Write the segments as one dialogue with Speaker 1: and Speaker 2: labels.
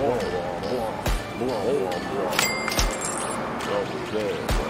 Speaker 1: Blah, blah, blah, blah, blah, blah. That was bad, bro.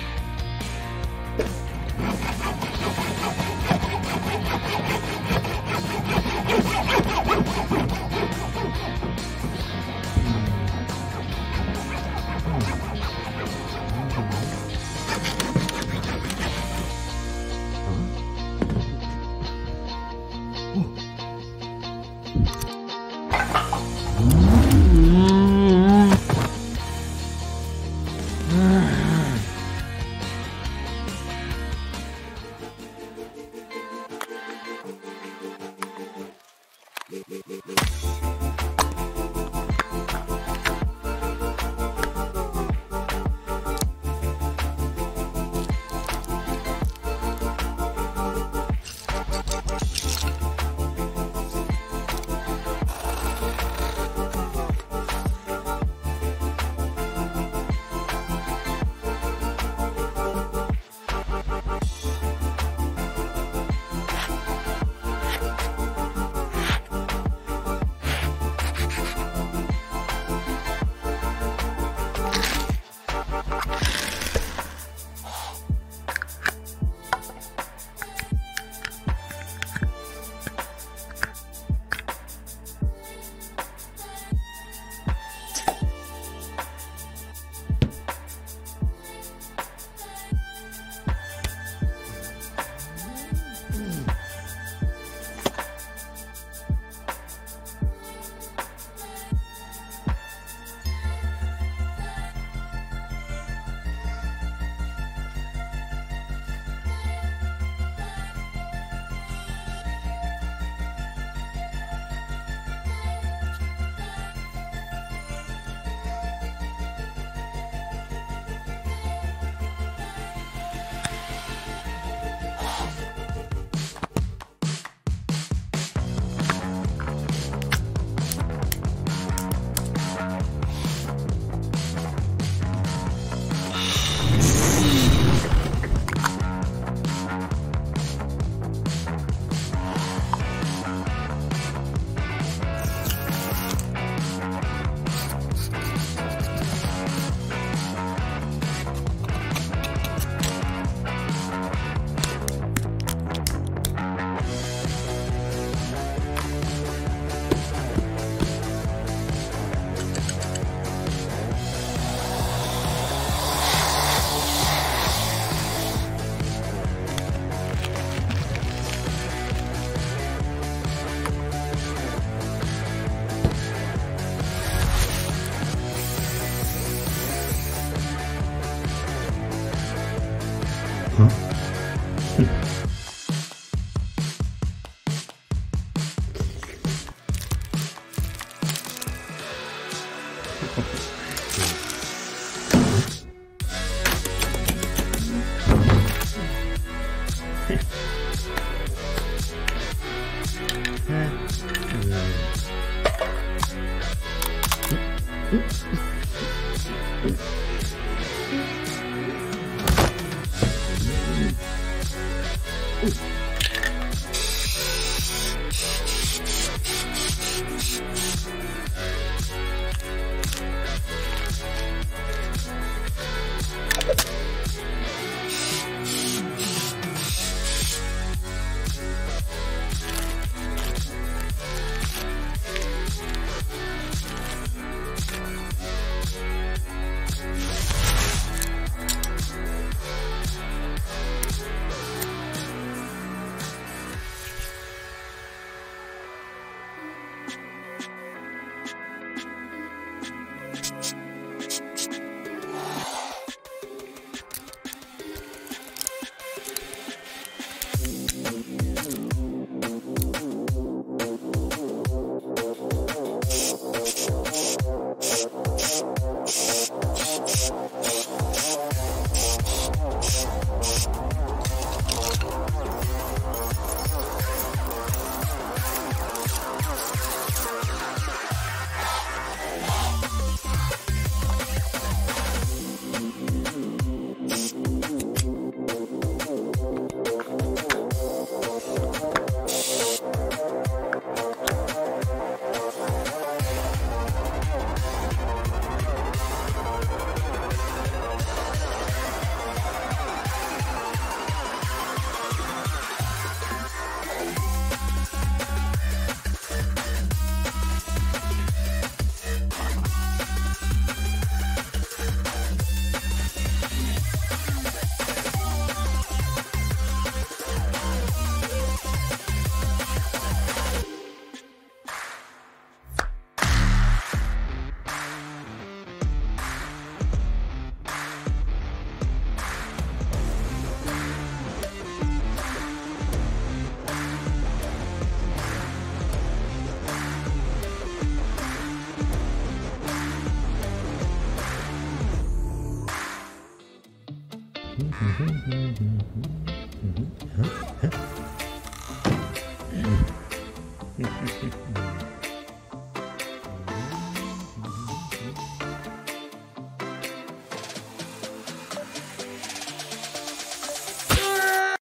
Speaker 1: Mm-hmm.